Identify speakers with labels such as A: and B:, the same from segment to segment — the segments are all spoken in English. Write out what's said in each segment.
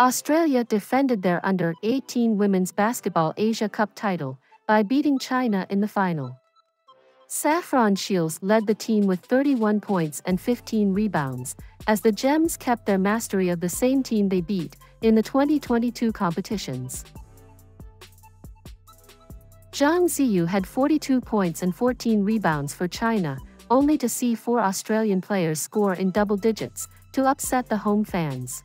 A: Australia defended their under 18 Women's Basketball Asia Cup title by beating China in the final. Saffron Shiels led the team with 31 points and 15 rebounds, as the Gems kept their mastery of the same team they beat in the 2022 competitions. Zhang Ziyu had 42 points and 14 rebounds for China, only to see four Australian players score in double digits to upset the home fans.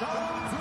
A: Comes